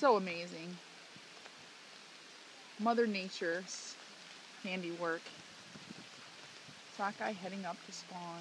so amazing. Mother Nature's handiwork. Sockeye heading up to spawn.